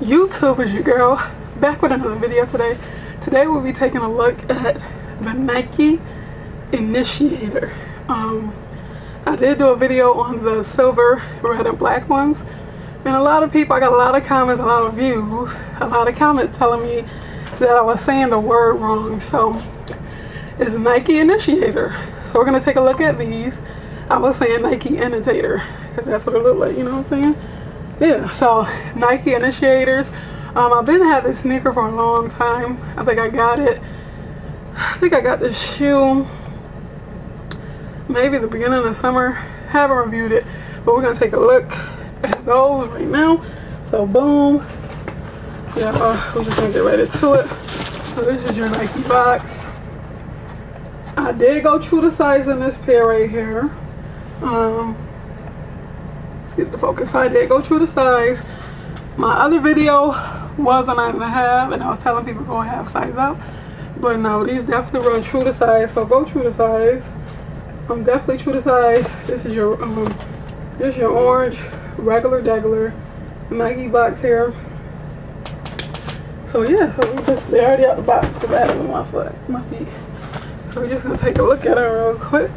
YouTube is your girl back with another video today. Today we'll be taking a look at the Nike Initiator. Um, I did do a video on the silver red and black ones and a lot of people I got a lot of comments a lot of views a lot of comments telling me that I was saying the word wrong. So it's Nike Initiator. So we're gonna take a look at these. I was saying Nike Initiator because that's what it looked like you know what I'm saying yeah so nike initiators. Um, i've been had this sneaker for a long time. I think i got it i think i got this shoe maybe the beginning of summer. Haven't reviewed it but we're gonna take a look at those right now. So boom. Yeah uh, we're just gonna get right into it. So this is your nike box. I did go true to size in this pair right here. Um, get the focus. I did go true to size. My other video was a nine and a half and I was telling people go half size up. But no, these definitely run true to size. So go true to size. I'm definitely true to size. This is your um this is your orange regular degular Nike box here. So yeah, so we just they're already out the box to bad with my foot, my feet. So we're just gonna take a look at it real quick.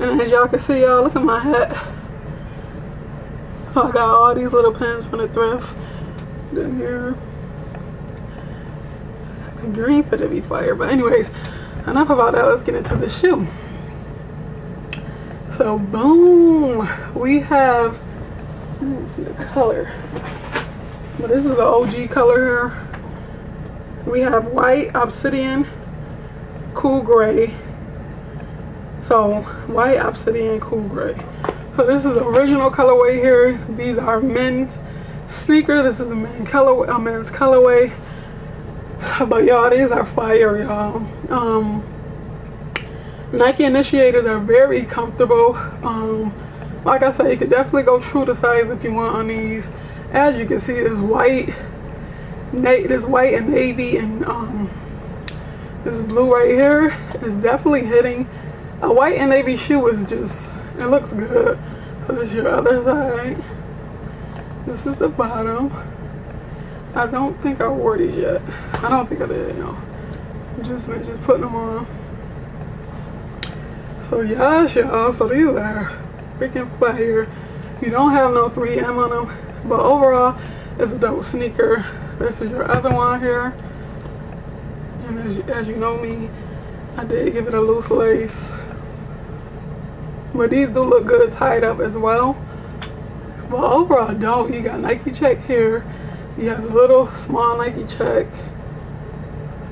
And as y'all can see y'all, look at my hat. I got all these little pins from the thrift. Then here. The green fit to be fire. But anyways, enough about that. Let's get into the shoe. So boom. We have let me see the color. But this is the OG color here. We have white, obsidian, cool gray. So white, obsidian, cool gray. So this is the original colorway here. These are men's sneaker. This is a men's colorway, a men's colorway. But y'all, these are fire, y'all. Um, Nike initiators are very comfortable. Um, like I said, you could definitely go true to size if you want on these. As you can see, this white, this white and navy and um, this blue right here is definitely hitting. A white and navy shoe is just it looks good. So this is your other side. This is the bottom. I don't think I wore these yet. I don't think I did, no. Just been just putting them on. So yes, y'all. So these are freaking fire. You don't have no 3M on them. But overall, it's a double sneaker. This is your other one here. And as, as you know me, I did give it a loose lace. But these do look good tied up as well. But overall, don't. You got Nike check here. You have a little small Nike check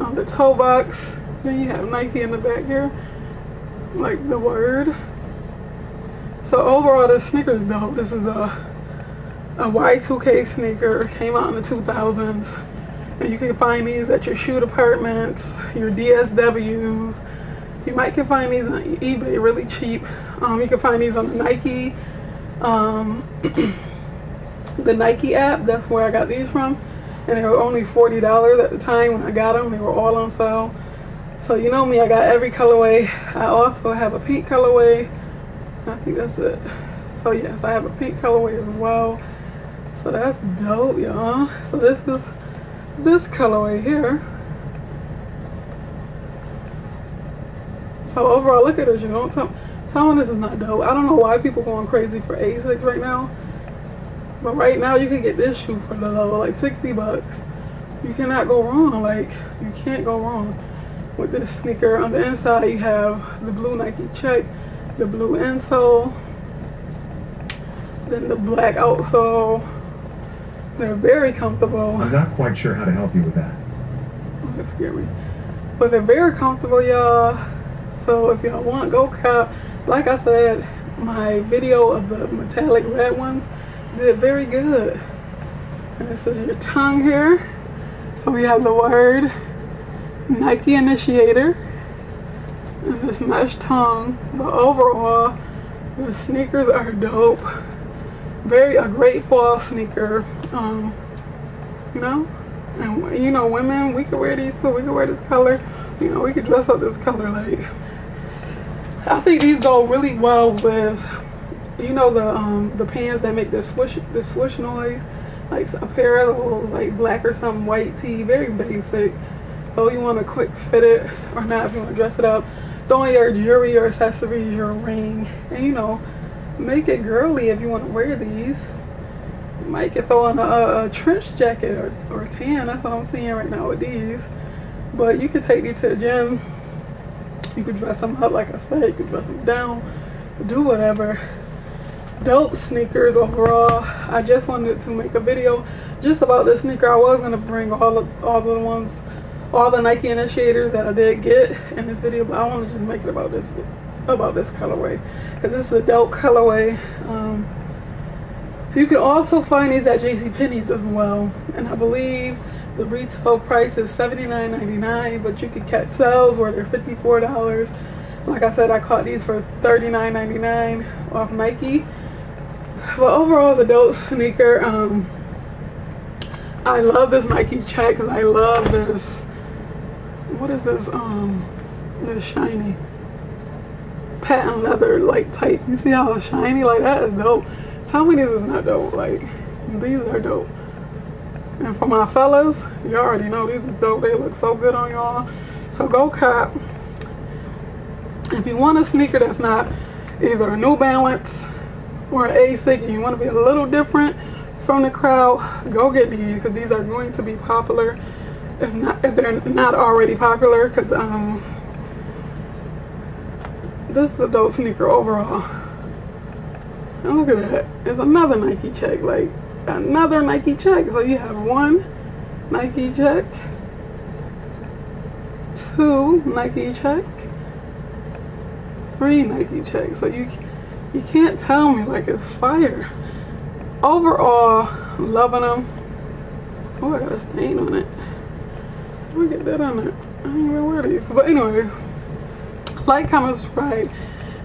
on the toe box. Then you have Nike in the back here. Like the word. So overall, this sneaker is dope. This is a a Y2K sneaker. Came out in the 2000s. And you can find these at your shoe departments, your DSWs, you might can find these on eBay really cheap. Um, you can find these on the Nike, um, the Nike app. That's where I got these from. And they were only $40 at the time when I got them. They were all on sale. So you know me, I got every colorway. I also have a pink colorway. I think that's it. So yes, I have a pink colorway as well. So that's dope, y'all. So this is this colorway here. So overall, look at this. You know, tell, tell me this is not dope. I don't know why people going crazy for Asics right now. But right now, you can get this shoe for the low, like 60 bucks. You cannot go wrong. Like, you can't go wrong with this sneaker. On the inside, you have the blue Nike check, the blue insole, then the black outsole. They're very comfortable. I'm not quite sure how to help you with that. Oh, that scared me. But they're very comfortable, y'all. So if y'all want go cop, like I said, my video of the metallic red ones did very good. And this is your tongue here. So we have the word Nike Initiator and this mesh tongue. But overall, the sneakers are dope. Very a great fall sneaker. Um, you know, and you know, women we could wear these too. We could wear this color. You know, we could dress up this color like I think these go really well with, you know, the um, the pants that make the swish the swish noise. like a pair of those, like black or something, white tee, very basic. Oh, you want to quick fit it or not, if you want to dress it up, throw in your jewelry, your accessories, your ring, and you know, make it girly if you want to wear these. You might get throw on a, a trench jacket or, or tan. That's what I'm seeing right now with these. But you could take these to the gym. You could dress them up, like I said. You could dress them down, do whatever. Dope sneakers overall. I just wanted to make a video just about this sneaker. I was gonna bring all of all the ones, all the Nike initiators that I did get in this video, but I want to just make it about this about this colorway because this is a dope colorway. Um, you can also find these at JCPenney's as well. And I believe the retail price is $79.99, but you could catch sales where they're $54. Like I said, I caught these for $39.99 off Nike. But overall, the dope sneaker. Um, I love this Nike check because I love this. What is this? Um, this shiny patent leather like type. You see how shiny like that is dope. Tell me this is not dope. Like, these are dope. And for my fellas, you already know these is dope. They look so good on y'all. So go cop. If you want a sneaker that's not either a New Balance or an ASIC and you want to be a little different from the crowd, go get these because these are going to be popular if not if they're not already popular because um this is a dope sneaker overall. And look at that. It's another Nike check. Like, another Nike check. So you have one Nike check. Two Nike check. Three Nike checks. So you you can't tell me like it's fire. Overall, loving them. Oh, I got a stain on it. Look at that on it. I ain't even wear these. But anyway, like, comment, subscribe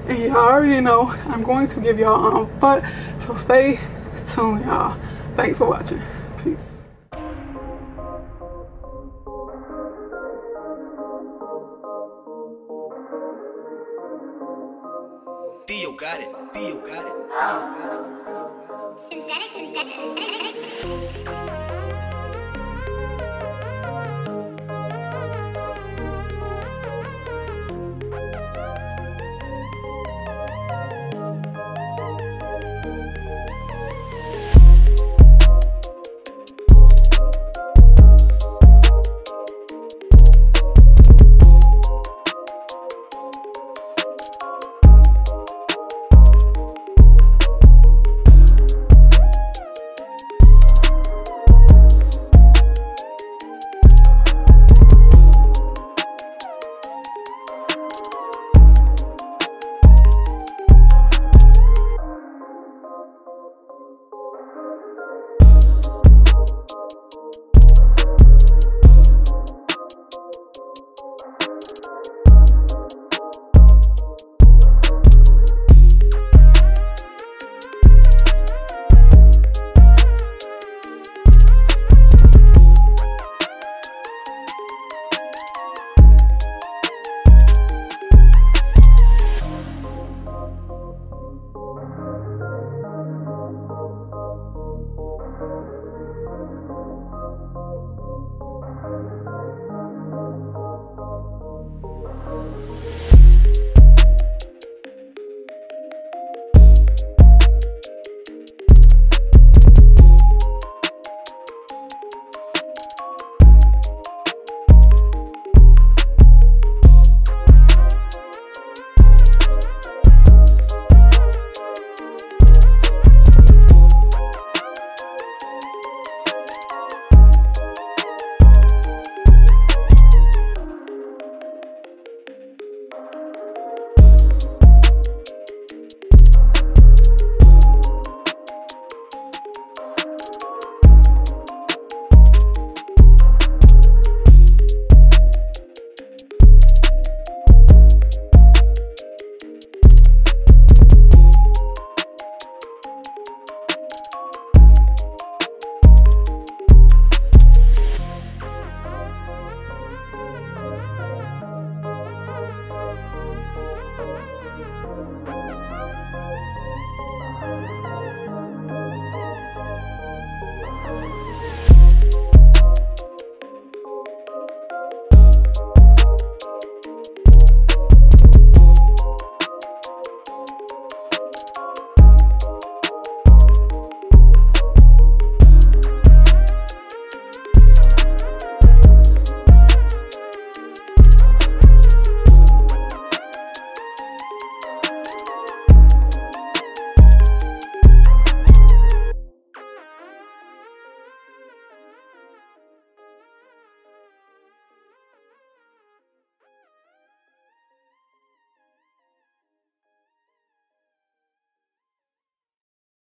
and y'all already know I'm going to give y'all um but so stay tuned y'all thanks for watching peace Theo got it. Theo got it. Synthetic, synthetic, synthetic.